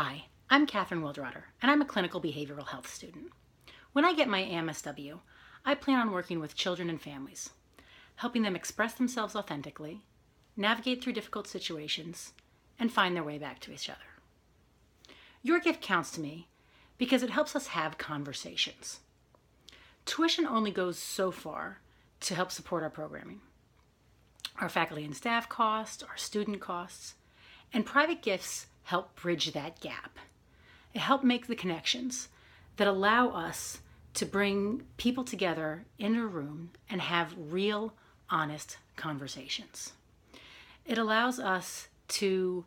Hi, I'm Katherine Wilderotter, and I'm a clinical behavioral health student. When I get my MSW, I plan on working with children and families, helping them express themselves authentically, navigate through difficult situations, and find their way back to each other. Your gift counts to me because it helps us have conversations. Tuition only goes so far to help support our programming. Our faculty and staff costs, our student costs, and private gifts help bridge that gap. It help make the connections that allow us to bring people together in a room and have real, honest conversations. It allows us to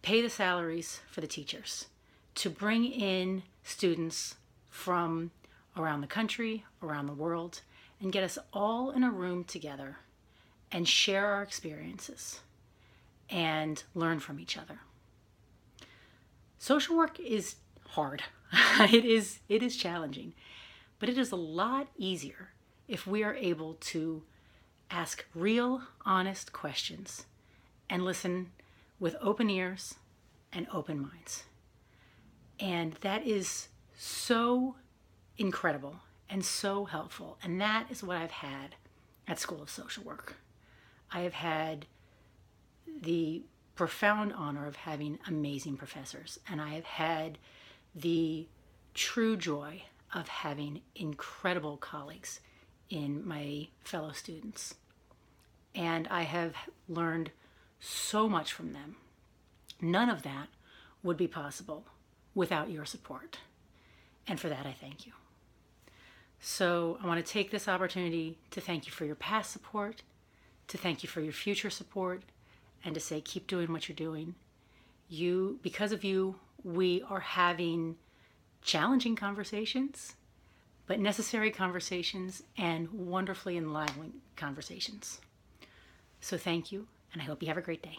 pay the salaries for the teachers, to bring in students from around the country, around the world, and get us all in a room together and share our experiences and learn from each other. Social work is hard. it is it is challenging, but it is a lot easier if we are able to ask real, honest questions and listen with open ears and open minds. And that is so incredible and so helpful. And that is what I've had at School of Social Work. I have had the profound honor of having amazing professors, and I have had the true joy of having incredible colleagues in my fellow students. And I have learned so much from them. None of that would be possible without your support. And for that, I thank you. So I want to take this opportunity to thank you for your past support, to thank you for your future support, and to say keep doing what you're doing. You because of you, we are having challenging conversations, but necessary conversations and wonderfully enlivening conversations. So thank you, and I hope you have a great day.